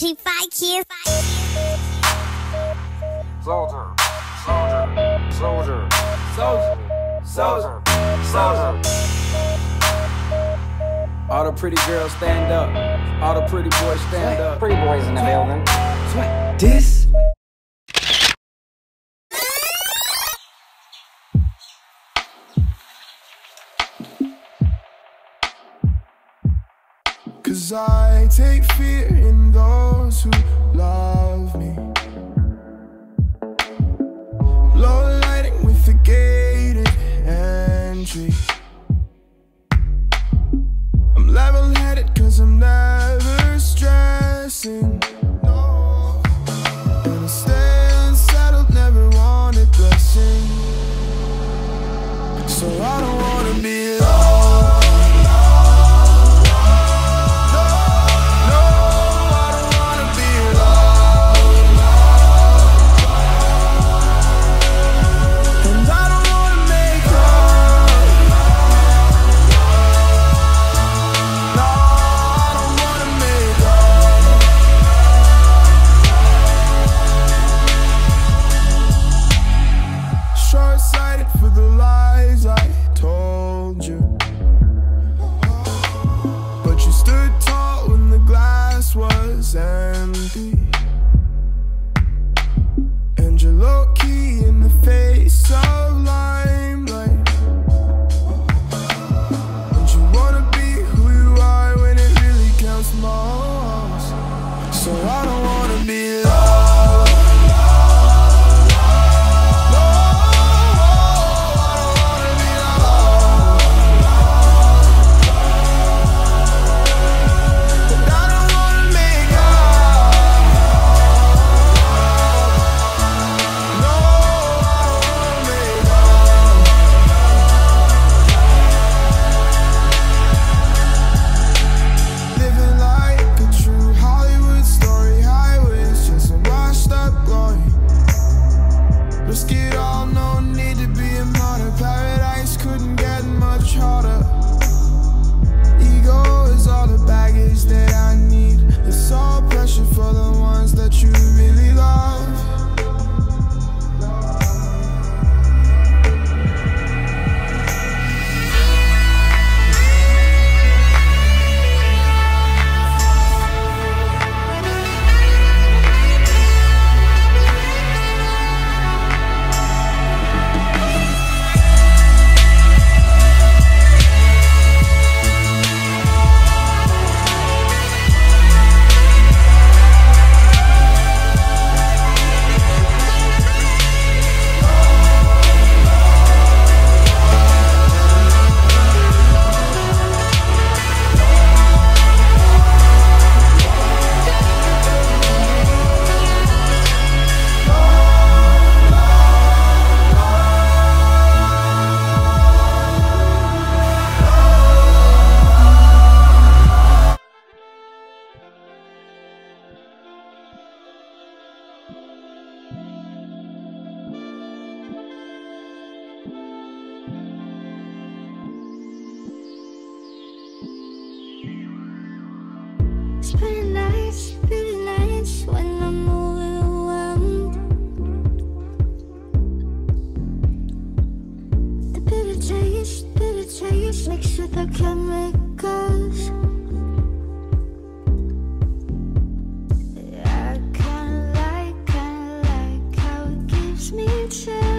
G5 kids. Soldier, soldier, soldier, soldier, soldier, soldier. All the pretty girls stand up. All the pretty boys stand up. Pretty boys in the building. This Cause I take fear in those who love me. Low lighting with the gated entry. I'm level headed cause I'm never stressing. And I stay unsettled, never wanted blessing. So I don't wanna be So I don't wanna be I kinda like, kinda like how it gives me.